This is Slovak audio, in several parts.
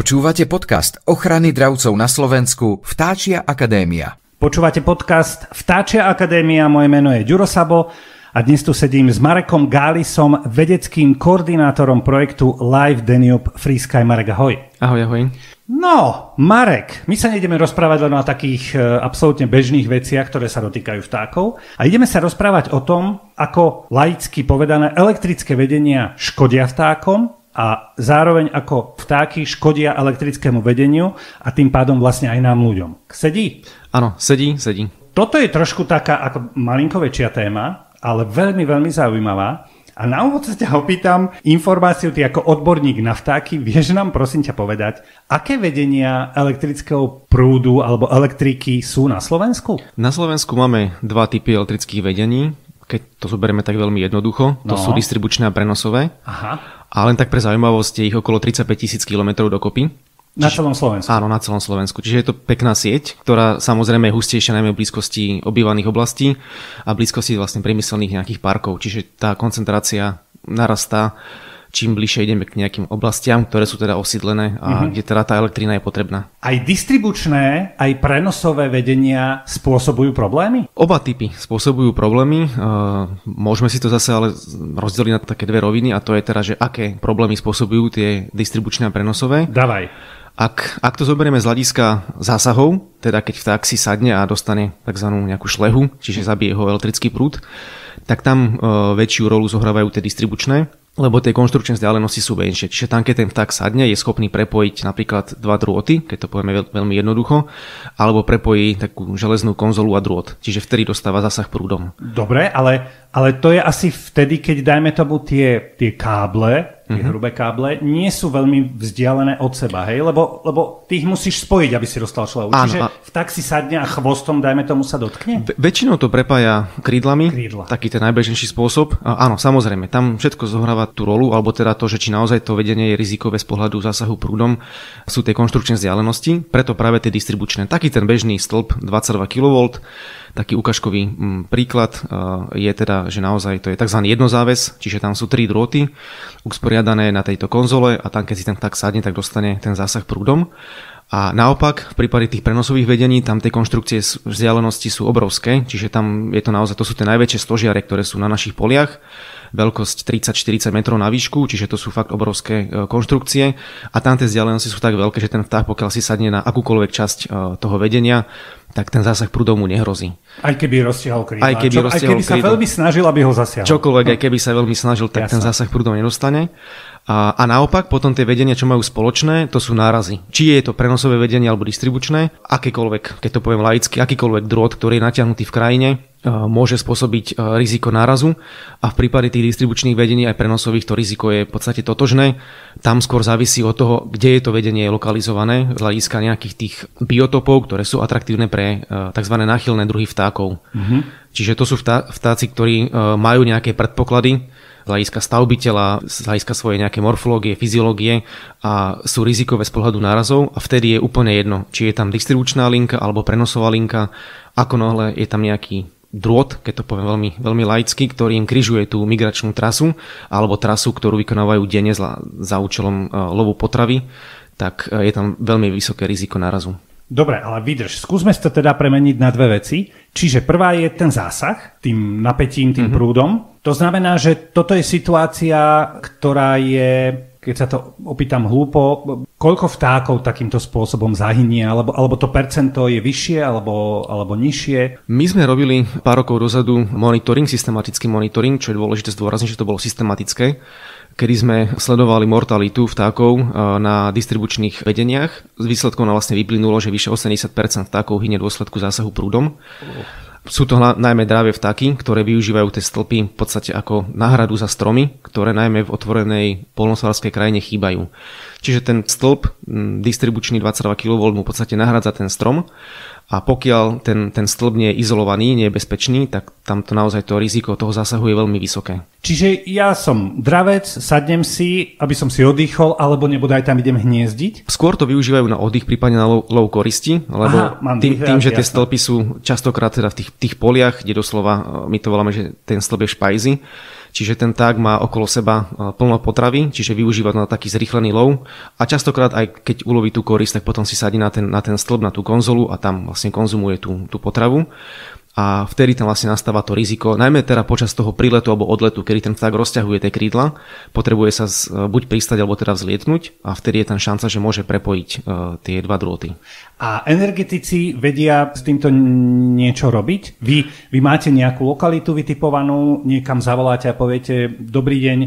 Počúvate podcast ochrany dravcov na Slovensku Vtáčia akadémia. Počúvate podcast Vtáčia akadémia, moje meno je Ďuro Sabo a dnes tu sedím s Marekom Gálisom, vedeckým koordinátorom projektu Live Danube Free Sky. Marek, ahoj. Ahoj, ahoj. No, Marek, my sa nejdeme rozprávať len o takých e, absolútne bežných veciach, ktoré sa dotýkajú vtákov a ideme sa rozprávať o tom, ako laicky povedané elektrické vedenia škodia vtákom a zároveň ako vtáky škodia elektrickému vedeniu a tým pádom vlastne aj nám ľuďom. Sedí? Áno, sedí, sedí. Toto je trošku taká ako malinko väčšia téma, ale veľmi, veľmi zaujímavá. A na úvod sa ťa opýtam informáciu, ty ako odborník na vtáky, vieš nám prosím ťa povedať, aké vedenia elektrického prúdu alebo elektriky sú na Slovensku? Na Slovensku máme dva typy elektrických vedení keď to zoberieme tak veľmi jednoducho, to no. sú distribučné a prenosové. Aha. A len tak pre zaujímavosť je ich okolo 35 tisíc km dokopy. Na celom Slovensku? Áno, na celom Slovensku. Čiže je to pekná sieť, ktorá samozrejme je hustejšia najmä v blízkosti obývaných oblastí a blízkosti vlastne priemyselných nejakých parkov. Čiže tá koncentrácia narastá čím bližšie ideme k nejakým oblastiam, ktoré sú teda osídlené a mm-hmm. kde teda tá elektrina je potrebná. Aj distribučné, aj prenosové vedenia spôsobujú problémy? Oba typy spôsobujú problémy. Môžeme si to zase ale rozdeliť na také dve roviny a to je teda, že aké problémy spôsobujú tie distribučné a prenosové. Dávaj. Ak, ak to zoberieme z hľadiska zásahov, teda keď vták si sadne a dostane tzv. nejakú šlehu, čiže zabije ho elektrický prúd, tak tam e, väčšiu rolu zohrávajú tie distribučné lebo tie konštrukčné vzdialenosti sú menšie. Čiže tam, keď ten vták sadne, je schopný prepojiť napríklad dva drôty, keď to povieme veľ, veľmi jednoducho, alebo prepojí takú železnú konzolu a drôt. Čiže vtedy dostáva zasah prúdom. Dobre, ale, ale to je asi vtedy, keď dajme tomu tie, tie káble, tie mm-hmm. hrubé káble, nie sú veľmi vzdialené od seba, hej? Lebo, lebo ty ich musíš spojiť, aby si dostal šlehu. Čiže a... vták si sadne a chvostom, dajme tomu, sa dotkne? Ve- väčšinou to prepája krídlami, Krídla. taký ten najbežnejší spôsob. A, áno, samozrejme, tam všetko zohráva tú rolu, alebo teda to, že či naozaj to vedenie je rizikové z pohľadu zásahu prúdom, sú tie konštrukčné vzdialenosti, preto práve tie distribučné. Taký ten bežný stĺp 22 kV, taký ukážkový mm, príklad je teda, že naozaj to je tzv. jednozáves, čiže tam sú tri drôty usporiadané na tejto konzole a tam keď si ten tak sadne, tak dostane ten zásah prúdom. A naopak, v prípade tých prenosových vedení, tam tie konštrukcie vzdialenosti sú obrovské, čiže tam je to naozaj, to sú tie najväčšie stožiare, ktoré sú na našich poliach veľkosť 30-40 metrov na výšku, čiže to sú fakt obrovské e, konštrukcie a tam tie vzdialenosti sú tak veľké, že ten vták, pokiaľ si sadne na akúkoľvek časť e, toho vedenia, tak ten zásah prúdov mu nehrozí. Aj keby roztiahol krídla. Aj keby, Čo, aj keby sa veľmi snažil, aby ho zasiahol. Čokoľvek, aj keby sa veľmi snažil, tak Jasne. ten zásah prúdov nedostane. A, a naopak, potom tie vedenia, čo majú spoločné, to sú nárazy. Či je to prenosové vedenie alebo distribučné, akékoľvek, keď to poviem laicky, akýkoľvek drôt, ktorý je natiahnutý v krajine, môže spôsobiť riziko nárazu a v prípade tých distribučných vedení aj prenosových to riziko je v podstate totožné. Tam skôr závisí od toho, kde je to vedenie lokalizované z hľadiska nejakých tých biotopov, ktoré sú atraktívne pre tzv. náchylné druhy vtákov. Mm-hmm. Čiže to sú vtáci, ktorí majú nejaké predpoklady hľadiska stavby tela, z hľadiska svojej nejaké morfológie, fyziológie a sú rizikové z pohľadu nárazov a vtedy je úplne jedno, či je tam distribučná linka alebo prenosová linka, ako nohle je tam nejaký drôt, keď to poviem veľmi, veľmi laicky, ktorý im križuje tú migračnú trasu alebo trasu, ktorú vykonávajú denne za, za účelom e, lovu potravy, tak e, je tam veľmi vysoké riziko nárazu. Dobre, ale vydrž. Skúsme to teda premeniť na dve veci. Čiže prvá je ten zásah tým napätím, tým mm-hmm. prúdom. To znamená, že toto je situácia, ktorá je keď sa to opýtam hlúpo, koľko vtákov takýmto spôsobom zahynie, alebo, alebo to percento je vyššie alebo, alebo nižšie? My sme robili pár rokov dozadu monitoring, systematický monitoring, čo je dôležité zdôrazniť, že to bolo systematické kedy sme sledovali mortalitu vtákov e, na distribučných vedeniach. Z výsledkov nám vlastne vyplynulo, že vyše 80% vtákov hynie dôsledku zásahu prúdom. Sú to najmä dráve vtáky, ktoré využívajú tie stĺpy v podstate ako náhradu za stromy, ktoré najmä v otvorenej polnospodárskej krajine chýbajú. Čiže ten stĺp distribučný 22 kV mu v podstate nahradza ten strom A pokiaľ ten, ten stĺp nie je izolovaný, nie je bezpečný, tak tam to naozaj to riziko toho zásahu je veľmi vysoké. Čiže ja som dravec, sadnem si, aby som si oddychol, alebo nebude aj tam idem hniezdiť? Skôr to využívajú na oddych, prípadne na lov, lov koristi, lebo Aha, tým, tým, že tie stĺpy sú častokrát teda v tých, tých poliach, kde doslova, my to voláme, že ten stĺp je špajzy, čiže ten tak má okolo seba e, plno potravy, čiže využíva na taký zrychlený lov. A častokrát aj keď uloví tú korist, tak potom si sadí na ten, na ten stĺp, na tú konzolu a tam vlastne konzumuje tú, tú potravu a vtedy tam vlastne nastáva to riziko, najmä teda počas toho príletu alebo odletu, kedy ten vták rozťahuje tie krídla, potrebuje sa e, buď pristať alebo teda vzlietnúť a vtedy je tam šanca, že môže prepojiť uh, tie dva drôty. A energetici vedia s týmto niečo robiť? Vy, vy máte nejakú lokalitu vytipovanú, niekam zavoláte a poviete, dobrý deň,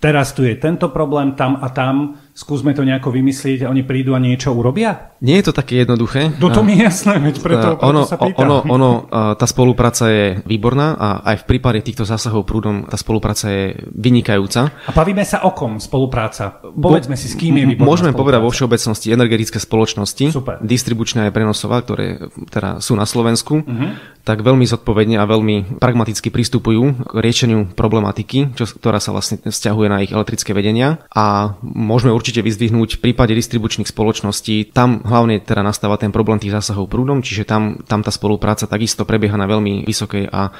teraz tu je tento problém, tam a tam, skúsme to nejako vymyslieť a oni prídu a niečo urobia? Nie je to také jednoduché. No to mi je jasné, veď preto, preto ono, sa pýtam. Ono, ono, tá spolupráca je výborná a aj v prípade týchto zásahov prúdom tá spolupráca je vynikajúca. A bavíme sa o kom spolupráca? Povedzme si, s kým je výborná Môžeme povedať vo všeobecnosti energetické spoločnosti, Super. distribučná aj prenosová, ktoré teda sú na Slovensku, uh-huh. Tak veľmi zodpovedne a veľmi pragmaticky pristupujú k riešeniu problematiky, čo, ktorá sa vlastne vzťahuje na ich elektrické vedenia. A môžeme určite vyzdvihnúť v prípade distribučných spoločností, tam hlavne teda nastáva ten problém tých zásahov prúdom, čiže tam, tam tá spolupráca takisto prebieha na veľmi vysokej a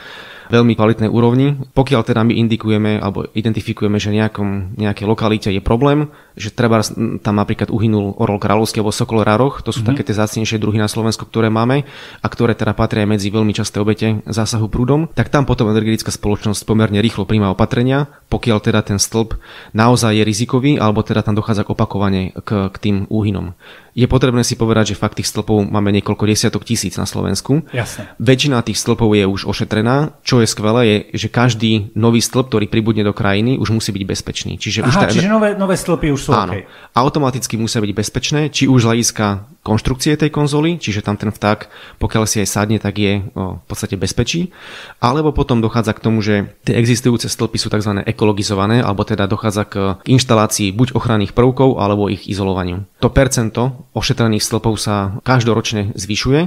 veľmi kvalitnej úrovni. Pokiaľ teda my indikujeme alebo identifikujeme, že nejakom, nejakej lokalite je problém, že treba tam napríklad uhynul orol kráľovský alebo sokol rároch, to sú mm-hmm. také tie zácnejšie druhy na Slovensku, ktoré máme a ktoré teda patria medzi veľmi časté obete zásahu prúdom, tak tam potom energetická spoločnosť pomerne rýchlo príjma opatrenia, pokiaľ teda ten stĺp naozaj je rizikový alebo teda tam dochádza k opakovane k, k tým úhynom. Je potrebné si povedať, že fakt tých stĺpov máme niekoľko desiatok tisíc na Slovensku. Jasne. Väčšina tých stĺpov je už ošetrená. Čo je skvelé, je, že každý nový stĺp, ktorý pribudne do krajiny, už musí byť bezpečný. Čiže, Aha, už tá... čiže nové, nové stĺpy už sú Áno. Okay. Automaticky musia byť bezpečné, či už z hľadiska konštrukcie tej konzoly, čiže tam ten vták, pokiaľ si aj sadne, tak je v podstate bezpečí, alebo potom dochádza k tomu, že tie existujúce stĺpy sú tzv. ekologizované, alebo teda dochádza k inštalácii buď ochranných prvkov, alebo ich izolovaniu. To percento ošetrených stĺpov sa každoročne zvyšuje.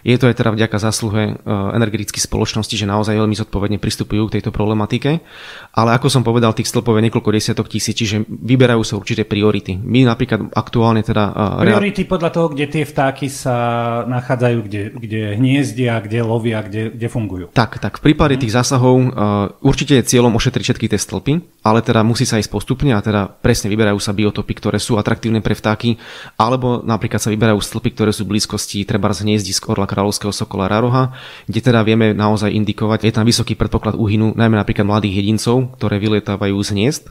Je to aj teda vďaka zásluhe e, energetických spoločností, že naozaj veľmi zodpovedne pristupujú k tejto problematike. Ale ako som povedal, tých stĺpov je niekoľko desiatok tisíc, čiže vyberajú sa určité priority. My napríklad aktuálne teda... E, priority podľa toho, kde tie vtáky sa nachádzajú, kde, kde hniezdia, kde lovia, kde, kde fungujú. Tak, tak v prípade tých zásahov uh, určite je cieľom ošetriť všetky tie stĺpy, ale teda musí sa ísť postupne a teda presne vyberajú sa biotopy, ktoré sú atraktívne pre vtáky, alebo napríklad sa vyberajú stĺpy, ktoré sú v blízkosti treba z hniezdisk orla kráľovského sokola Raroha, kde teda vieme naozaj indikovať, je tam vysoký predpoklad úhynu, najmä napríklad mladých jedincov, ktoré vylietávajú z hniezd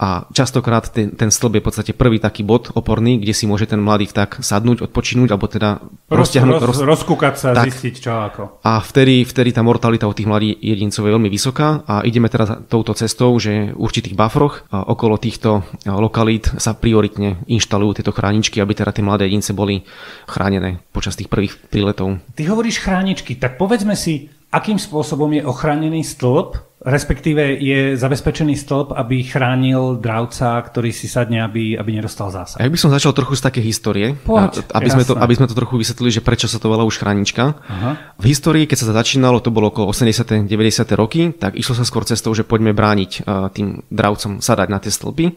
a častokrát ten, ten stĺp je v podstate prvý taký bod oporný, kde si môže ten mladý vták sadnúť, odpočinúť, alebo teda roz, rozťahnuť. Roz, roz, rozkúkať sa, tak. zistiť čo ako. A vtedy, vtedy tá mortalita u tých mladých jedincov je veľmi vysoká a ideme teda touto cestou, že v určitých bafroch okolo týchto lokalít sa prioritne inštalujú tieto chráničky, aby teda tie mladé jedince boli chránené počas tých prvých príletov. Ty hovoríš chráničky, tak povedzme si, akým spôsobom je ochránený stĺp Respektíve je zabezpečený stĺp, aby chránil dravca, ktorý si sadne, aby, aby nedostal zásah. Ja by som začal trochu z také histórie, Poď, aby, sme to, aby sme to trochu vysvetlili, že prečo sa to volá už chránička. Aha. V histórii, keď sa začínalo, to bolo okolo 80. 90. roky, tak išlo sa skôr cestou, že poďme brániť tým dravcom sadať na tie stĺpy.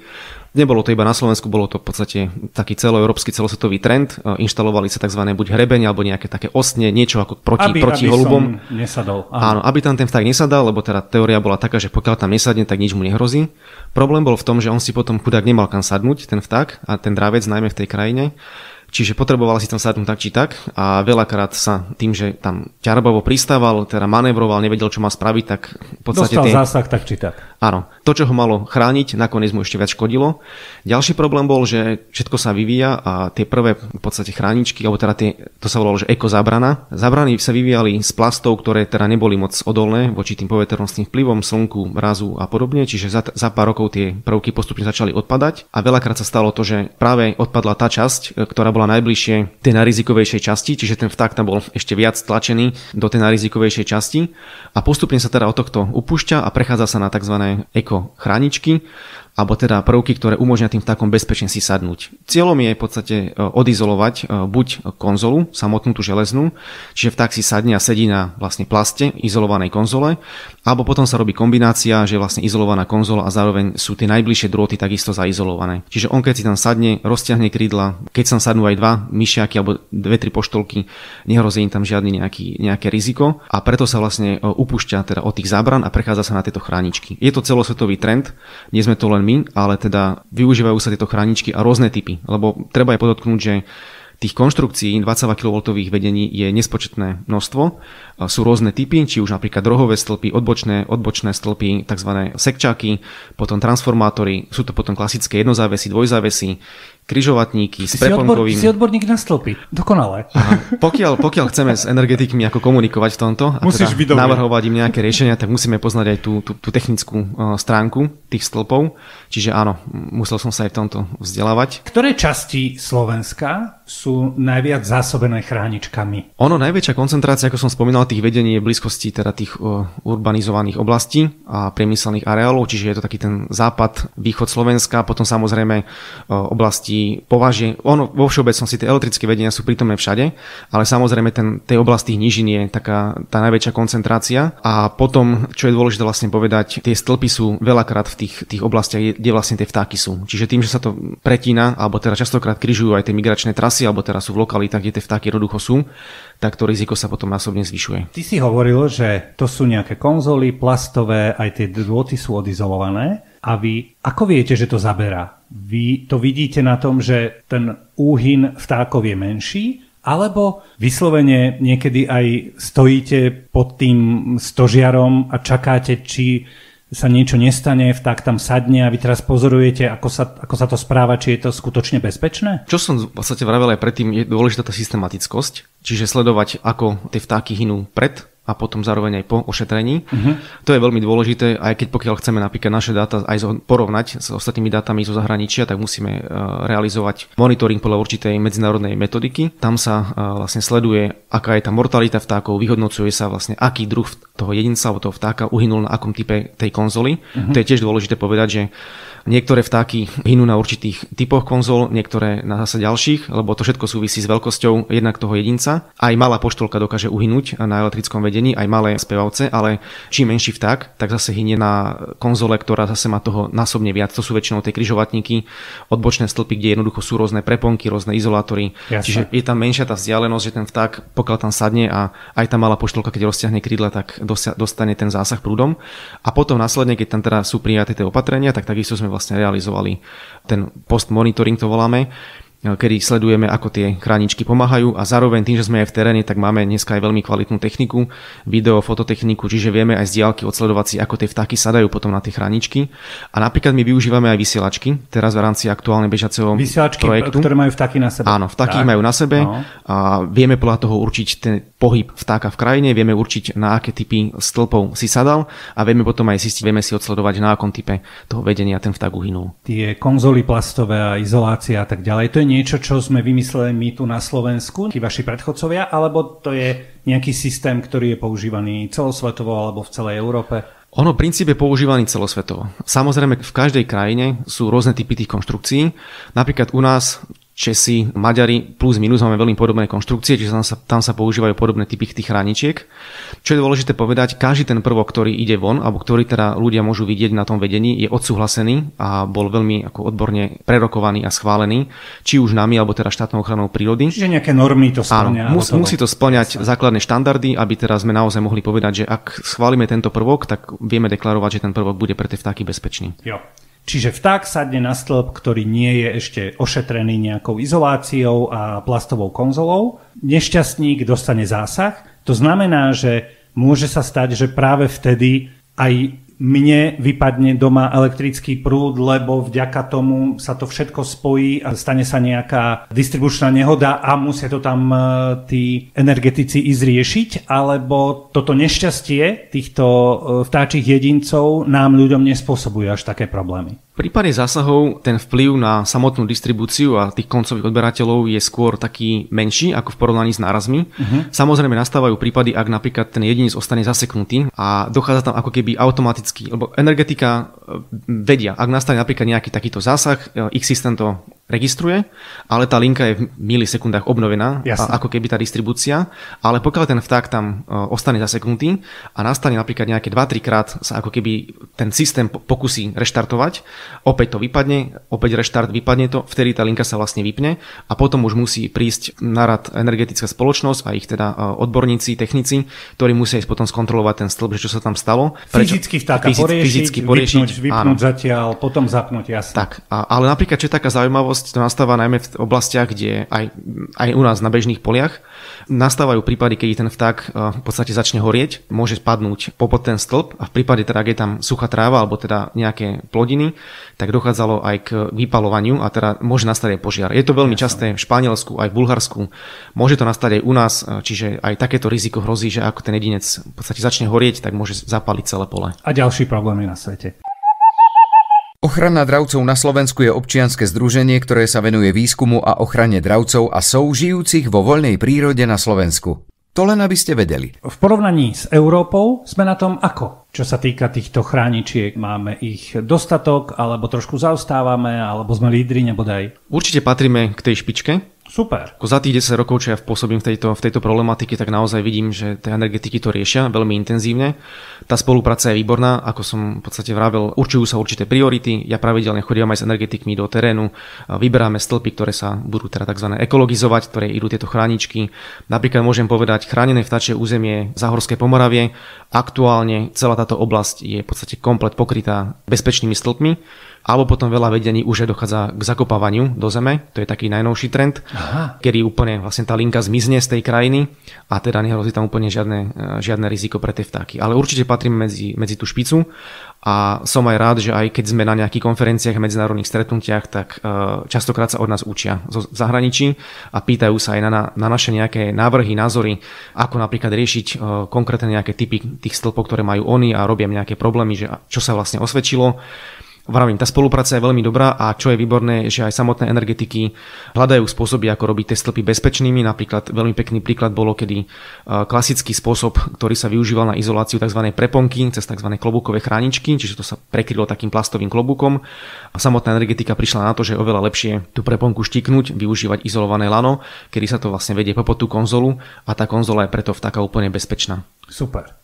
Nebolo to iba na Slovensku, bolo to v podstate taký celoeurópsky, celosvetový trend. E, inštalovali sa tzv. buď hrebenie alebo nejaké také ostne, niečo ako proti, aby, proti aby holubom. nesadol. Áno. áno, aby tam ten vták nesadal, lebo teda teória bola taká, že pokiaľ tam nesadne, tak nič mu nehrozí. Problém bol v tom, že on si potom chudák nemal kam sadnúť, ten vták a ten dravec najmä v tej krajine. Čiže potreboval si tam sadnúť tak či tak a veľakrát sa tým, že tam ťarbovo pristával, teda manévroval, nevedel, čo má spraviť, tak v podstate... Dostal tie... zásah tak či tak. Áno, to, čo ho malo chrániť, nakoniec mu ešte viac škodilo. Ďalší problém bol, že všetko sa vyvíja a tie prvé v podstate chráničky, alebo teda tie, to sa volalo, že ekozábrana. Zábrany sa vyvíjali z plastov, ktoré teda neboli moc odolné voči tým poveternostným vplyvom, slnku, mrazu a podobne, čiže za, za pár rokov tie prvky postupne začali odpadať a veľakrát sa stalo to, že práve odpadla tá časť, ktorá bola bola najbližšie tej najrizikovejšej časti, čiže ten vták tam bol ešte viac tlačený do tej najrizikovejšej časti a postupne sa teda od tohto upúšťa a prechádza sa na tzv. eko chráničky alebo teda prvky, ktoré umožňujú tým vtákom bezpečne si sadnúť. Cieľom je v podstate e, odizolovať e, buď konzolu, samotnú tú železnú, čiže vták si sadne a sedí na vlastne plaste izolovanej konzole, alebo potom sa robí kombinácia, že vlastne izolovaná konzola a zároveň sú tie najbližšie drôty takisto zaizolované. Čiže on keď si tam sadne, rozťahne krídla, keď sa sadnú aj dva myšiaky alebo dve, tri poštolky, nehrozí im tam žiadny nejaký, nejaké riziko a preto sa vlastne e, upúšťa teda od tých zábran a prechádza sa na tieto chráničky. Je to celosvetový trend, nie sme to len my, ale teda využívajú sa tieto chráničky a rôzne typy, lebo treba aj podotknúť, že tých konštrukcií 22 kV vedení je nespočetné množstvo. Sú rôzne typy, či už napríklad rohové stĺpy, odbočné, odbočné stĺpy, tzv. sekčáky, potom transformátory, sú to potom klasické jednozávesy, dvojzávesy, kryžovatníky s preponkovým... Si, odborník na stĺpy, dokonale. Aha. Pokiaľ, pokiaľ chceme s energetikmi ako komunikovať v tomto a Musíš teda navrhovať im nejaké riešenia, tak musíme poznať aj tú, tú, tú technickú uh, stránku tých stĺpov. Čiže áno, musel som sa aj v tomto vzdelávať. Ktoré časti Slovenska sú najviac zásobené chráničkami? Ono, najväčšia koncentrácia, ako som spomínal, tých vedení je v blízkosti teda tých uh, urbanizovaných oblastí a priemyselných areálov, čiže je to taký ten západ, východ Slovenska, potom samozrejme uh, oblasti oblasti považie, ono vo všeobecnosti tie elektrické vedenia sú prítomné všade, ale samozrejme ten, tej oblasti nížin je taká tá najväčšia koncentrácia a potom, čo je dôležité vlastne povedať, tie stĺpy sú veľakrát v tých, tých oblastiach, kde vlastne tie vtáky sú. Čiže tým, že sa to pretína, alebo teda častokrát križujú aj tie migračné trasy, alebo teraz sú v lokalitách, kde tie vtáky jednoducho sú, tak to riziko sa potom násobne zvyšuje. Ty si hovoril, že to sú nejaké konzoly, plastové, aj tie drôty sú odizolované. A vy ako viete, že to zaberá? Vy to vidíte na tom, že ten úhyn vtákov je menší, alebo vyslovene niekedy aj stojíte pod tým stožiarom a čakáte, či sa niečo nestane, vták tam sadne a vy teraz pozorujete, ako sa, ako sa to správa, či je to skutočne bezpečné? Čo som v podstate vravel aj predtým, je dôležitá tá systematickosť, čiže sledovať, ako tie vtáky hynú pred a potom zároveň aj po ošetrení. Uh-huh. To je veľmi dôležité, aj keď pokiaľ chceme napríklad naše dáta aj porovnať s ostatnými dátami zo zahraničia, tak musíme uh, realizovať monitoring podľa určitej medzinárodnej metodiky. Tam sa uh, vlastne sleduje, aká je tá mortalita vtákov, vyhodnocuje sa vlastne, aký druh toho jedinca alebo toho vtáka uhynul na akom type tej konzoly. Uh-huh. To je tiež dôležité povedať, že Niektoré vtáky hynú na určitých typoch konzol, niektoré na zase ďalších, lebo to všetko súvisí s veľkosťou jednak toho jedinca. Aj malá poštolka dokáže uhynúť na elektrickom vedení, aj malé spevavce, ale čím menší vták, tak zase hynie na konzole, ktorá zase má toho násobne viac. To sú väčšinou tie kryžovatníky, odbočné stĺpy, kde jednoducho sú rôzne preponky, rôzne izolátory. Jasne. Čiže je tam menšia tá vzdialenosť, že ten vták, pokiaľ tam sadne a aj tá malá poštolka, keď rozťahne krídla, tak dostane ten zásah prúdom. A potom následne, keď tam teda sú prijaté tie opatrenia, tak takisto sme vlastne realizovali ten post monitoring to voláme, kedy sledujeme, ako tie chráničky pomáhajú a zároveň tým, že sme aj v teréne, tak máme dneska aj veľmi kvalitnú techniku, video, fototechniku, čiže vieme aj z diálky odsledovať si, ako tie vtáky sadajú potom na tie chráničky. A napríklad my využívame aj vysielačky, teraz v rámci aktuálne bežaceho Vysielačky, projektu. ktoré majú vtáky na sebe. Áno, vtáky tak. majú na sebe no. a vieme podľa toho určiť ten pohyb vtáka v krajine, vieme určiť, na aké typy stĺpov si sadal a vieme potom aj zistiť, vieme si odsledovať, na akom type toho vedenia ten vták uhynul. Tie konzoly plastové a izolácia a tak ďalej, to je niečo, čo sme vymysleli my tu na Slovensku, vaši predchodcovia, alebo to je nejaký systém, ktorý je používaný celosvetovo alebo v celej Európe? Ono v princípe používaný celosvetovo. Samozrejme v každej krajine sú rôzne typy tých konštrukcií. Napríklad u nás Česi, Maďari plus minus máme veľmi podobné konštrukcie, čiže tam sa, tam sa používajú podobné typy tých chráničiek. Čo je dôležité povedať, každý ten prvok, ktorý ide von, alebo ktorý teda ľudia môžu vidieť na tom vedení, je odsúhlasený a bol veľmi ako odborne prerokovaný a schválený, či už nami, alebo teda štátnou ochranou prírody. Čiže nejaké normy to splňa. Áno, mus, musí to splňať Jasne. základné štandardy, aby teraz sme naozaj mohli povedať, že ak schválime tento prvok, tak vieme deklarovať, že ten prvok bude pre tie vtáky bezpečný. Jo. Čiže vták sadne na stĺp, ktorý nie je ešte ošetrený nejakou izoláciou a plastovou konzolou. Nešťastník dostane zásah. To znamená, že môže sa stať, že práve vtedy aj mne vypadne doma elektrický prúd, lebo vďaka tomu sa to všetko spojí a stane sa nejaká distribučná nehoda a musia to tam e, tí energetici ísť riešiť, alebo toto nešťastie týchto e, vtáčich jedincov nám ľuďom nespôsobuje až také problémy. V prípade zásahov ten vplyv na samotnú distribúciu a tých koncových odberateľov je skôr taký menší ako v porovnaní s nárazmi. Uh-huh. Samozrejme nastávajú prípady, ak napríklad ten jedinec ostane zaseknutý a dochádza tam ako keby automaticky, lebo energetika e, vedia, ak nastane napríklad nejaký takýto zásah, e, ich systém to registruje, ale tá linka je v milisekundách obnovená, Jasne. ako keby tá distribúcia, ale pokiaľ ten vták tam e, ostane zaseknutý a nastane napríklad nejaké 2-3 krát sa ako keby ten systém pokusí reštartovať, opäť to vypadne, opäť reštart vypadne to, vtedy tá linka sa vlastne vypne a potom už musí prísť na rad energetická spoločnosť a ich teda e, odborníci, technici, ktorí musia ísť potom skontrolovať ten stĺp, že čo sa tam stalo. Prečo? Fyzicky vtáka Fyzic, poriešiť, fyzicky poriešiť, vypnúť, vypnúť zatiaľ, potom zapnúť, jasne. Tak, a, ale napríklad, čo je taká zaujímavosť, to nastáva najmä v oblastiach, kde aj, aj u nás na bežných poliach nastávajú prípady, keď ten vták eh, v podstate začne horieť, môže spadnúť popod ten stĺp a v prípade teda, ak je tam suchá tráva alebo teda nejaké plodiny, tak dochádzalo aj k vypalovaniu a teda môže nastať aj požiar. Je to veľmi časté v Španielsku, aj v Bulharsku. Môže to nastať aj u nás, eh, čiže aj takéto riziko hrozí, že ako ten jedinec v podstate začne horieť, tak môže zapaliť celé pole. A ďalší problémy na svete. Ochrana dravcov na Slovensku je občianske združenie, ktoré sa venuje výskumu a ochrane dravcov a žijúcich vo voľnej prírode na Slovensku. To len aby ste vedeli. V porovnaní s Európou sme na tom ako? Čo sa týka týchto chráničiek, máme ich dostatok, alebo trošku zaostávame, alebo sme lídri nebodaj? Určite patríme k tej špičke, Super. Za tých 10 rokov, čo ja pôsobím v tejto, v tejto problematike, tak naozaj vidím, že tie energetiky to riešia veľmi intenzívne. Tá spolupráca je výborná, ako som v podstate vravel, určujú sa určité priority. Ja pravidelne chodím aj s energetikmi do terénu, vyberáme stĺpy, ktoré sa budú teda tzv. ekologizovať, ktoré idú tieto chráničky. Napríklad môžem povedať chránené vtačie územie Zahorské Pomoravie. Aktuálne celá táto oblasť je v podstate komplet pokrytá bezpečnými stĺpmi alebo potom veľa vedení už aj dochádza k zakopávaniu do zeme, to je taký najnovší trend, Aha. kedy úplne vlastne tá linka zmizne z tej krajiny a teda nehrozí tam úplne žiadne, e, žiadne riziko pre tie vtáky. Ale určite patrím medzi, medzi tú špicu a som aj rád, že aj keď sme na nejakých konferenciách medzinárodných stretnutiach, tak e, častokrát sa od nás učia zo zahraničí a pýtajú sa aj na, na naše nejaké návrhy, názory, ako napríklad riešiť e, konkrétne nejaké typy tých stĺpov, ktoré majú oni a robia nejaké problémy, že čo sa vlastne osvedčilo. Vravím, tá spolupráca je veľmi dobrá a čo je výborné, že aj samotné energetiky hľadajú spôsoby, ako robiť tie stĺpy bezpečnými. Napríklad veľmi pekný príklad bolo, kedy e, klasický spôsob, ktorý sa využíval na izoláciu tzv. preponky cez tzv. klobúkové chráničky, čiže to sa prekrylo takým plastovým klobúkom. A samotná energetika prišla na to, že je oveľa lepšie tú preponku štiknúť, využívať izolované lano, kedy sa to vlastne vedie po tú konzolu a tá konzola je preto taká úplne bezpečná. Super.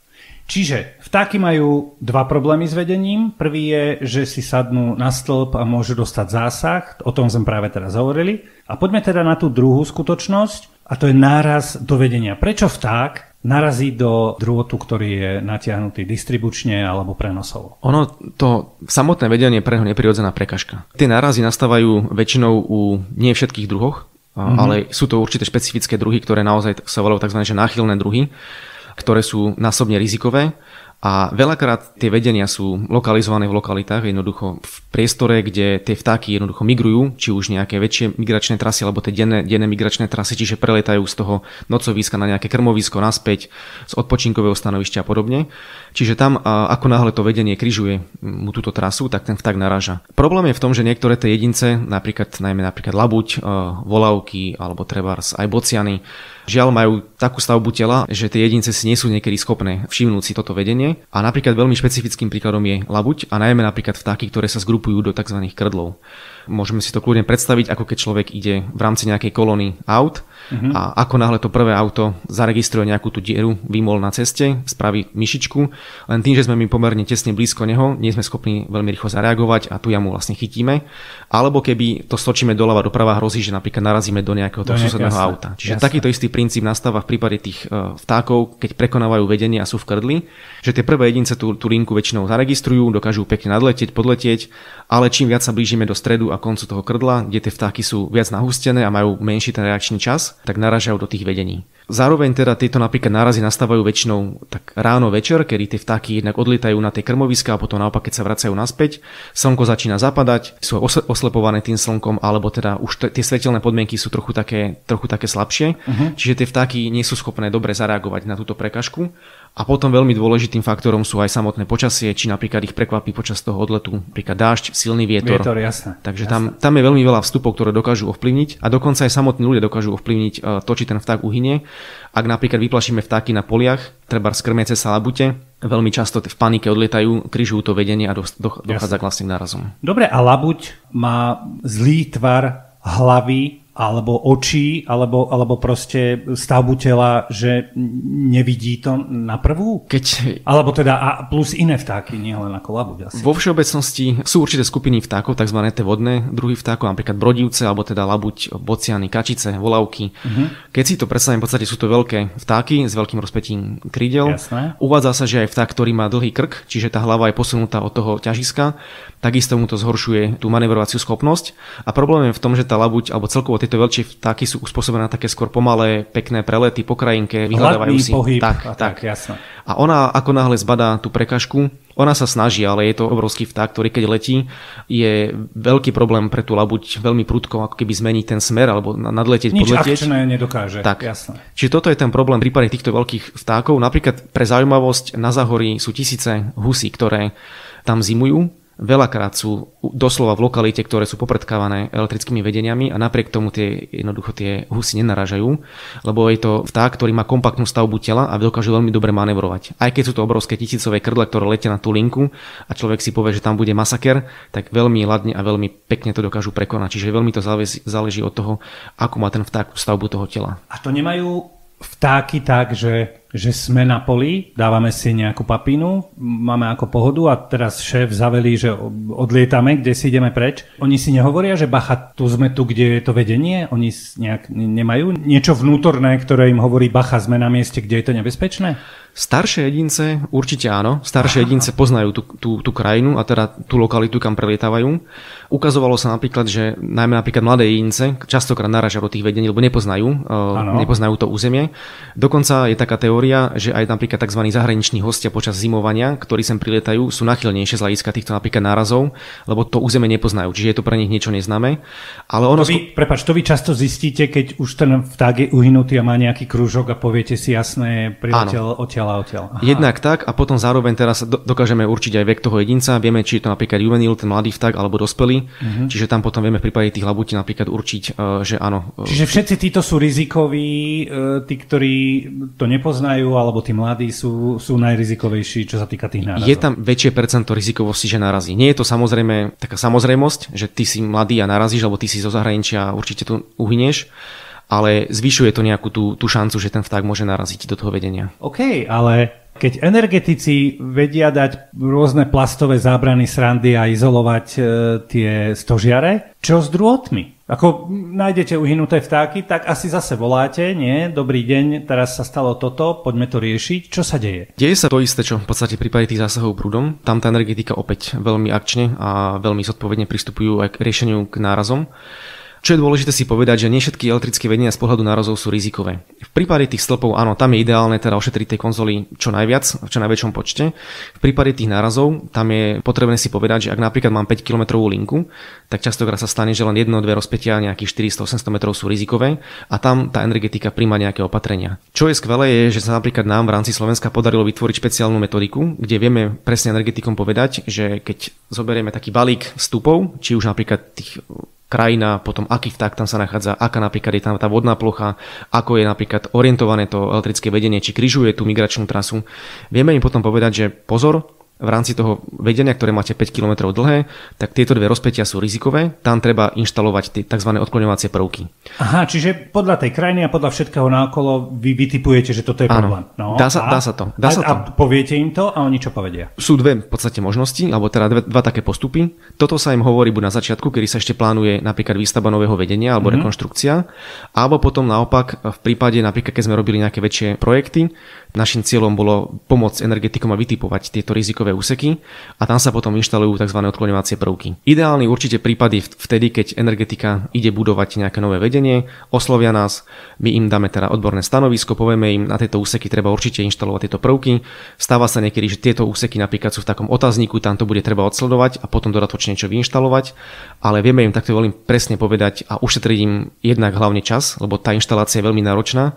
Čiže vtáky majú dva problémy s vedením. Prvý je, že si sadnú na stĺp a môžu dostať zásah. O tom sme práve teraz hovorili. A poďme teda na tú druhú skutočnosť a to je náraz do vedenia. Prečo vták narazí do drôtu, ktorý je natiahnutý distribučne alebo prenosovo? Ono to samotné vedenie je pre neho neprirodzená prekažka. Tie nárazy nastávajú väčšinou u nie všetkých druhoch, mm-hmm. ale sú to určité špecifické druhy, ktoré naozaj sa volajú tzv. náchylné druhy ktoré sú násobne rizikové a veľakrát tie vedenia sú lokalizované v lokalitách, jednoducho v priestore, kde tie vtáky jednoducho migrujú, či už nejaké väčšie migračné trasy alebo tie denné, denné migračné trasy, čiže preletajú z toho nocoviska na nejaké krmovisko naspäť z odpočinkového stanovišťa a podobne. Čiže tam, ako náhle to vedenie križuje mu túto trasu, tak ten vták naraža. Problém je v tom, že niektoré tie jedince, napríklad najmä napríklad labuť, volavky alebo trebárs aj bociany, žiaľ majú takú stavbu tela, že tie jedince si nie sú niekedy schopné všimnúť si toto vedenie. A napríklad veľmi špecifickým príkladom je labuť a najmä napríklad vtáky, ktoré sa zgrupujú do tzv. krdlov. Môžeme si to kľudne predstaviť, ako keď človek ide v rámci nejakej kolóny aut uh-huh. a ako náhle to prvé auto zaregistruje nejakú tú dieru, vymol na ceste, spraví myšičku, len tým, že sme my pomerne tesne blízko neho, nie sme schopní veľmi rýchlo zareagovať a tu jamu vlastne chytíme. Alebo keby to stočíme doľava doprava, hrozí, že napríklad narazíme do nejakého toho susedného auta. Čiže jasne. takýto istý princíp nastáva v prípade tých uh, vtákov, keď prekonávajú vedenie a sú v krdli, že tie prvé jedince tú, tú linku väčšinou zaregistrujú, dokážu pekne nadletieť, podletieť, ale čím viac sa blížime do stredu a koncu toho krdla, kde tie vtáky sú viac nahustené a majú menší ten reakčný čas, tak naražajú do tých vedení. Zároveň teda tieto napríklad nárazy nastávajú väčšinou tak ráno večer, kedy tie vtáky jednak odlietajú na tie krmoviská a potom naopak, keď sa vracajú naspäť, slnko začína zapadať, sú oslepované tým slnkom, alebo teda už t- tie svetelné podmienky sú trochu také, trochu také slabšie, uh-huh. čiže tie vtáky nie sú schopné dobre zareagovať na túto prekažku A potom veľmi dôležitým faktorom sú aj samotné počasie, či napríklad ich prekvapí počas toho odletu, napríklad dážď, silný vietor. Vietor, jasné. Takže jasné. Tam, tam je veľmi veľa vstupov, ktoré dokážu ovplyvniť a dokonca aj samotní ľudia dokážu ovplyvniť e, to, či ten vták uhynie. Ak napríklad vyplašíme vtáky na poliach, treba skrmiace sa labute, veľmi často v panike odlietajú, križujú to vedenie a dochádza k vlastným nárazom. Dobre, a labuť má zlý tvar hlavy alebo očí, alebo, alebo proste stavbu tela, že nevidí to na prvú? Keď... Alebo teda a plus iné vtáky, nie len ako labuť asi. Vo všeobecnosti sú určité skupiny vtákov, tzv. tie vodné druhy vtákov, napríklad brodivce, alebo teda labuť, bociany, kačice, volavky. Uh-huh. Keď si to predstavím, v podstate sú to veľké vtáky s veľkým rozpetím krídel. Jasné. Uvádza sa, že aj vták, ktorý má dlhý krk, čiže tá hlava je posunutá od toho ťažiska, takisto mu to zhoršuje tú manevrovaciu schopnosť. A problém je v tom, že tá labuť, alebo celkovo tieto väčšie vtáky sú uspôsobené na také skôr pomalé, pekné prelety po krajinke, vyhľadávajú si. pohyb. Tak, a tak. tak, jasné. A ona ako náhle zbadá tú prekažku, ona sa snaží, ale je to obrovský vták, ktorý keď letí, je veľký problém pre tú labuť veľmi prudko, ako keby zmeniť ten smer alebo nadletieť, Nič podletieť. akčné nedokáže. Tak. Jasné. Čiže toto je ten problém v prípade týchto veľkých vtákov. Napríklad pre zaujímavosť na Zahorí sú tisíce husí, ktoré tam zimujú veľakrát sú doslova v lokalite, ktoré sú popredkávané elektrickými vedeniami a napriek tomu tie, jednoducho tie husy nenarážajú, lebo je to vták, ktorý má kompaktnú stavbu tela a dokáže veľmi dobre manevrovať. Aj keď sú to obrovské tisícové krdle, ktoré letia na tú linku a človek si povie, že tam bude masaker, tak veľmi ladne a veľmi pekne to dokážu prekonať. Čiže veľmi to záleží od toho, ako má ten vták stavbu toho tela. A to nemajú vtáky tak, že, že sme na poli, dávame si nejakú papínu, máme ako pohodu a teraz šéf zavelí, že odlietame, kde si ideme preč. Oni si nehovoria, že bacha, tu sme tu, kde je to vedenie? Oni nejak nemajú niečo vnútorné, ktoré im hovorí bacha, sme na mieste, kde je to nebezpečné? Staršie jedince určite áno. Staršie jedince poznajú tú, tú, tú krajinu a teda tú lokalitu, kam prelietávajú. Ukazovalo sa napríklad, že najmä napríklad mladé jedince častokrát naražia do tých vedení, lebo nepoznajú, ano. nepoznajú to územie. Dokonca je taká teória, že aj napríklad tzv. zahraniční hostia počas zimovania, ktorí sem prilietajú, sú nachylnejšie z hľadiska týchto napríklad nárazov, lebo to územie nepoznajú, čiže je to pre nich niečo neznáme. Ale ono to vy, prepač, to vy často zistíte, keď už ten vták je uhynutý a má nejaký krúžok a poviete si jasné, priletel odtiaľ a odtiaľ. Aha. Jednak tak a potom zároveň teraz dokážeme určiť aj vek toho jedinca, vieme, či je to napríklad juvenil, ten mladý vták alebo dospelý Uh-huh. Čiže tam potom vieme v prípade tých labutí napríklad určiť, e, že áno. E, Čiže všetci títo sú rizikoví, e, tí, ktorí to nepoznajú, alebo tí mladí sú, sú najrizikovejší, čo sa týka tých nárazov. Je tam väčšie percento rizikovosti, že narazí. Nie je to samozrejme taká samozrejmosť, že ty si mladý a narazíš, alebo ty si zo zahraničia a určite tu uhynieš ale zvyšuje to nejakú tú, tú šancu, že ten vták môže naraziť do toho vedenia. OK, ale keď energetici vedia dať rôzne plastové zábrany srandy a izolovať e, tie stožiare, čo s drôtmi? Ako nájdete uhynuté vtáky, tak asi zase voláte, nie? Dobrý deň, teraz sa stalo toto, poďme to riešiť. Čo sa deje? Deje sa to isté, čo v podstate v prípade tých zásahov prúdom. Tam tá energetika opäť veľmi akčne a veľmi zodpovedne pristupujú aj k riešeniu k nárazom. Čo je dôležité si povedať, že nie všetky elektrické vedenia z pohľadu nárazov sú rizikové. V prípade tých stĺpov, áno, tam je ideálne teda ošetriť tej konzoly čo najviac, v čo najväčšom počte. V prípade tých nárazov, tam je potrebné si povedať, že ak napríklad mám 5 km linku, tak častokrát sa stane, že len jedno, dve rozpetia nejakých 400-800 metrov sú rizikové a tam tá energetika príjma nejaké opatrenia. Čo je skvelé je, že sa napríklad nám v rámci Slovenska podarilo vytvoriť špeciálnu metodiku, kde vieme presne energetikom povedať, že keď zoberieme taký balík vstupov, či už napríklad tých krajina, potom aký vták tam sa nachádza, aká napríklad je tam tá vodná plocha, ako je napríklad orientované to elektrické vedenie, či križuje tú migračnú trasu. Vieme im potom povedať, že pozor, v rámci toho vedenia, ktoré máte 5 km dlhé, tak tieto dve rozpetia sú rizikové, tam treba inštalovať tie tzv. odkloňovacie prvky. Aha, čiže podľa tej krajiny a podľa všetkého náokolo vy vytipujete, že toto je problém. No, dá, sa, a, dá sa to. Dá a, sa to. a poviete im to a oni čo povedia? Sú dve v podstate možnosti, alebo teda dve, dva také postupy. Toto sa im hovorí buď na začiatku, kedy sa ešte plánuje napríklad výstavba nového vedenia alebo mm-hmm. rekonštrukcia, alebo potom naopak v prípade napríklad, keď sme robili nejaké väčšie projekty, Našim cieľom bolo pomôcť energetikom a vytipovať tieto rizikové úseky a tam sa potom inštalujú tzv. odkloňovacie prvky. Ideálny určite prípady vtedy, keď energetika ide budovať nejaké nové vedenie, oslovia nás, my im dáme teda odborné stanovisko, povieme im, na tieto úseky treba určite inštalovať tieto prvky. Stáva sa niekedy, že tieto úseky napríklad sú v takom otázniku, tam to bude treba odsledovať a potom dodatočne niečo vyinštalovať, ale vieme im takto veľmi presne povedať a ušetriť im jednak hlavne čas, lebo tá inštalácia je veľmi náročná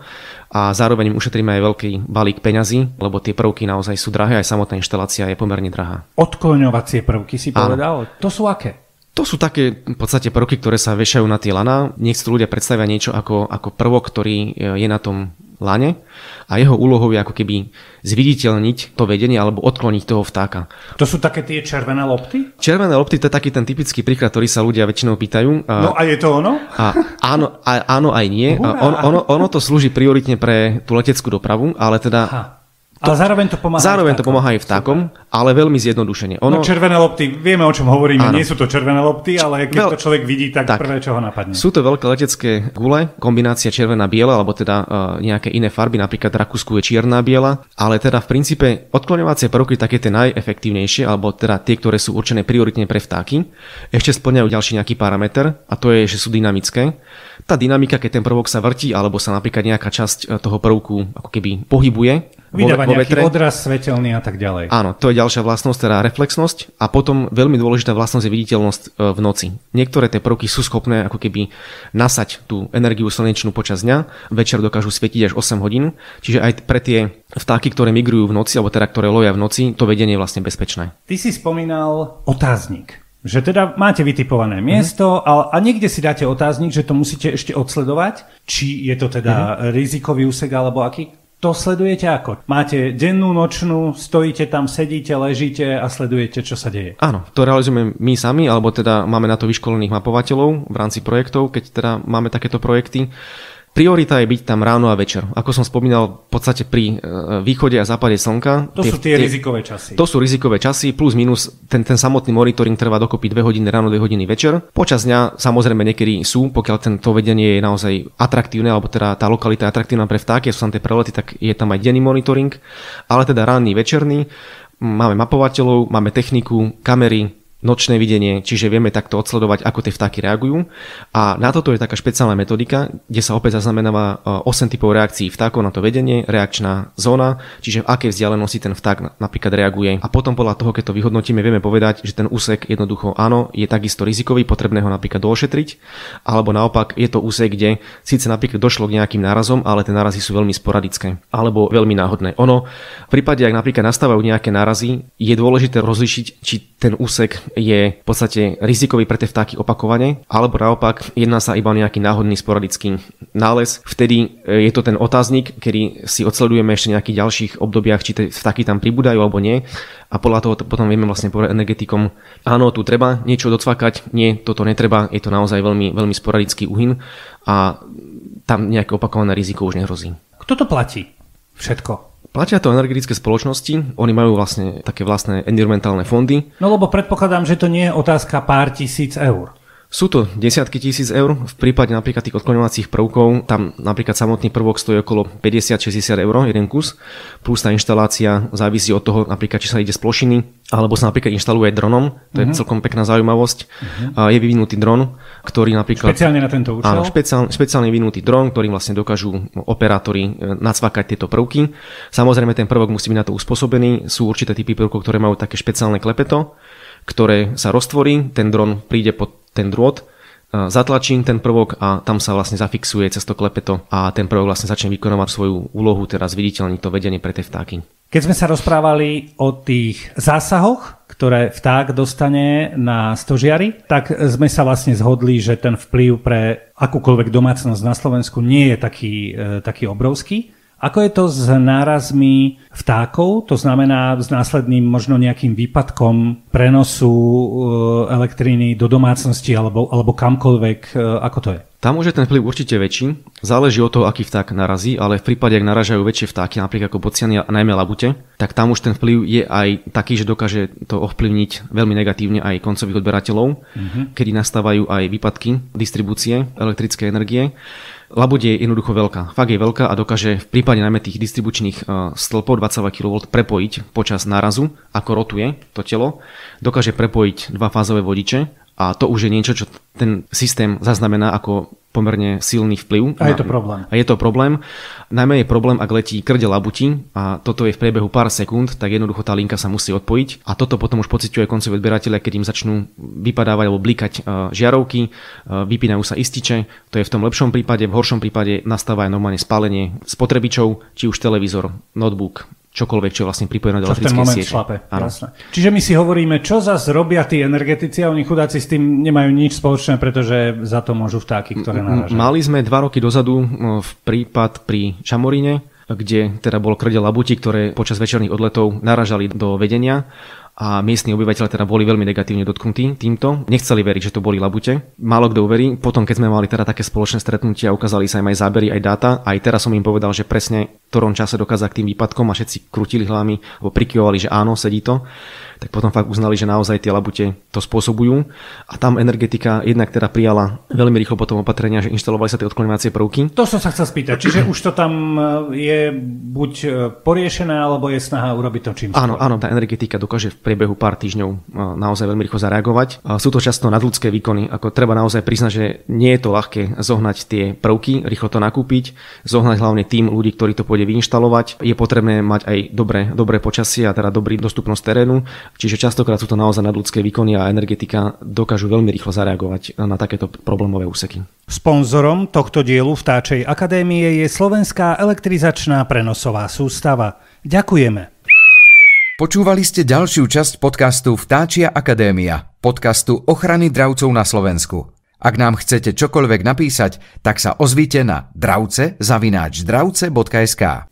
a zároveň ušetríme aj veľký balík peňazí, lebo tie prvky naozaj sú drahé, aj samotná inštalácia je pomerne drahá. Odkloňovacie prvky si povedal? Áno. To sú aké? To sú také v podstate prvky, ktoré sa vešajú na tie lana. Nech si ľudia predstavia niečo ako, ako prvok, ktorý je na tom lane a jeho úlohou je ako keby zviditeľniť to vedenie alebo odkloniť toho vtáka. To sú také tie červené lopty? Červené lopty to je taký ten typický príklad, ktorý sa ľudia väčšinou pýtajú. No a je to ono? A áno, a, áno aj nie. On, ono, ono to slúži prioritne pre tú leteckú dopravu, ale teda Aha to, ale zároveň to pomáha Zároveň to pomáha aj vtákom, ale veľmi zjednodušene. Ono... No červené lopty, vieme o čom hovoríme, áno. nie sú to červené lopty, ale keď Veľ... to človek vidí, tak, tak prvé, čo ho napadne. Sú to veľké letecké gule, kombinácia červená-biela, alebo teda uh, nejaké iné farby, napríklad Rakúsku je čierna-biela, ale teda v princípe odkloňovacie prvky také tie najefektívnejšie, alebo teda tie, ktoré sú určené prioritne pre vtáky, ešte splňajú ďalší nejaký parameter a to je, že sú dynamické. Tá dynamika, keď ten prvok sa vrtí, alebo sa napríklad nejaká časť e, toho prvku ako keby pohybuje, Vydáva vo, vo vetre. odraz svetelný a tak ďalej. Áno, to je ďalšia vlastnosť, teda reflexnosť a potom veľmi dôležitá vlastnosť je viditeľnosť e, v noci. Niektoré tie prvky sú schopné ako keby nasať tú energiu slnečnú počas dňa, večer dokážu svietiť až 8 hodín, čiže aj pre tie vtáky, ktoré migrujú v noci, alebo teda ktoré loja v noci, to vedenie je vlastne bezpečné. Ty si spomínal otáznik. Že teda máte vytipované mhm. miesto mm-hmm. a, a niekde si dáte otáznik, že to musíte ešte odsledovať, či je to teda mm-hmm. rizikový úsek alebo aký to sledujete ako? Máte dennú, nočnú, stojíte tam, sedíte, ležíte a sledujete, čo sa deje? Áno, to realizujeme my sami, alebo teda máme na to vyškolených mapovateľov v rámci projektov, keď teda máme takéto projekty. Priorita je byť tam ráno a večer. Ako som spomínal, v podstate pri e, východe a západe slnka. To tie, sú tie, tie rizikové časy. To sú rizikové časy, plus minus ten, ten samotný monitoring trvá dokopy 2 hodiny ráno, 2 hodiny večer. Počas dňa samozrejme niekedy sú, pokiaľ tento vedenie je naozaj atraktívne, alebo teda tá lokalita je atraktívna pre vtáky, sú tam tie prelety, tak je tam aj denný monitoring, ale teda ranný, večerný. Máme mapovateľov, máme techniku, kamery, nočné videnie, čiže vieme takto odsledovať, ako tie vtáky reagujú. A na toto je taká špeciálna metodika, kde sa opäť zaznamenáva 8 e, typov reakcií vtákov na to vedenie, reakčná zóna, čiže v akej vzdialenosti ten vták napríklad reaguje. A potom podľa toho, keď to vyhodnotíme, vieme povedať, že ten úsek jednoducho áno, je takisto rizikový, potrebné ho napríklad doošetriť, alebo naopak je to úsek, kde síce napríklad došlo k nejakým nárazom, ale tie nárazy sú veľmi sporadické alebo veľmi náhodné. Ono v prípade, ak napríklad nastávajú nejaké nárazy, je dôležité rozlišiť, či ten úsek je v podstate rizikový pre tie vtáky opakovane, alebo naopak jedná sa iba o nejaký náhodný sporadický nález. Vtedy e, je to ten otáznik, kedy si odsledujeme ešte nejakých ďalších obdobiach, či tie vtáky tam pribúdajú alebo nie. A podľa toho potom vieme vlastne povedať energetikom, áno, tu treba niečo docvakať, nie, toto netreba, je to naozaj veľmi, veľmi sporadický uhyn a tam nejaké opakované riziko už nehrozí. Kto to platí? Všetko. Platia to energetické spoločnosti, oni majú vlastne také vlastné environmentálne fondy. No lebo predpokladám, že to nie je otázka pár tisíc eur. Sú to desiatky tisíc eur. V prípade napríklad tých odkloňovacích prvkov, tam napríklad samotný prvok stojí okolo 50-60 eur jeden kus, plus tá inštalácia závisí od toho, napríklad či sa ide z plošiny, alebo sa napríklad inštaluje dronom, to je uh-huh. celkom pekná zaujímavosť. Uh-huh. Je vyvinutý dron, ktorý napríklad... Špeciálne na tento účel? Áno, špeciálne, špeciálne vyvinutý dron, ktorý vlastne dokážu operátori e, nacvakať tieto prvky. Samozrejme ten prvok musí byť na to uspôsobený. Sú určité typy prvkov, ktoré majú také špeciálne klepeto, ktoré sa roztvorí, ten dron príde pod ten drôt, zatlačím ten prvok a tam sa vlastne zafixuje cez to klepeto a ten prvok vlastne začne vykonávať svoju úlohu, teraz viditeľniť to vedenie pre tie vtáky. Keď sme sa rozprávali o tých zásahoch, ktoré vták dostane na stožiari, tak sme sa vlastne zhodli, že ten vplyv pre akúkoľvek domácnosť na Slovensku nie je taký, e, taký obrovský. Ako je to s nárazmi vtákov, to znamená s následným možno nejakým výpadkom prenosu e, elektriny do domácnosti alebo, alebo kamkoľvek, e, ako to je? Tam už je ten vplyv určite väčší, záleží od toho, aký vták narazí, ale v prípade, ak naražajú väčšie vtáky, napríklad ako bociany a najmä labute, tak tam už ten vplyv je aj taký, že dokáže to ovplyvniť veľmi negatívne aj koncových odberateľov, mm-hmm. kedy nastávajú aj výpadky distribúcie elektrickej energie. Labuť je jednoducho veľká. Fakt je veľká a dokáže v prípade najmä tých distribučných e, stĺpov 22 kV prepojiť počas nárazu, ako rotuje to telo. Dokáže prepojiť dva fázové vodiče a to už je niečo, čo ten systém zaznamená ako pomerne silný vplyv. A je to problém. A je to problém. Najmä je problém, ak letí krde labuti a toto je v priebehu pár sekúnd, tak jednoducho tá linka sa musí odpojiť a toto potom už pociťuje koncoví odberateľe, keď im začnú vypadávať alebo blikať e, žiarovky, e, vypínajú sa ističe, to je v tom lepšom prípade, v horšom prípade nastáva aj normálne spálenie spotrebičov, či už televízor, notebook, čokoľvek, čo je vlastne pripojené do elektrickej siete. Šlape, Čiže my si hovoríme, čo zase robia tí energetici a oni chudáci s tým nemajú nič spoločné, pretože za to môžu vtáky, ktoré narážajú. Mali sme dva roky dozadu v prípad pri Čamoríne, kde teda bol krde labuti, ktoré počas večerných odletov naražali do vedenia a miestni obyvateľe teda boli veľmi negatívne dotknutí týmto. Nechceli veriť, že to boli labute. Málo kto uverí. Potom, keď sme mali teda také spoločné stretnutia, ukázali sa im aj zábery, aj dáta. Aj teraz som im povedal, že presne ktorom čase dokáza k tým výpadkom a všetci krutili hlavami alebo prikyvovali, že áno, sedí to tak potom fakt uznali, že naozaj tie labute to spôsobujú. A tam energetika jednak teda prijala veľmi rýchlo potom opatrenia, že inštalovali sa tie odklonovacie prvky. To som sa chcel spýtať. Čiže už to tam e, je buď e, poriešené, alebo je snaha urobiť to čím skôr. Áno, áno, tá energetika dokáže v priebehu pár týždňov e, naozaj veľmi rýchlo zareagovať. Sú to často nadľudské výkony, ako treba naozaj priznať, že nie je to ľahké zohnať tie prvky, rýchlo to nakúpiť, zohnať hlavne tým ľudí, ktorí to pôjde vyinštalovať. Je potrebné mať aj dobré, dobré počasie a teda dobrý dostupnosť terénu Čiže častokrát sú to naozaj nadľudské výkony a energetika dokážu veľmi rýchlo zareagovať na takéto problémové úseky. Sponzorom tohto dielu Vtáčej akadémie je Slovenská elektrizačná prenosová sústava. Ďakujeme. Počúvali ste ďalšiu časť podcastu Vtáčia akadémia, podcastu ochrany dravcov na Slovensku. Ak nám chcete čokoľvek napísať, tak sa ozvite na dravce zavináč dravce.sk.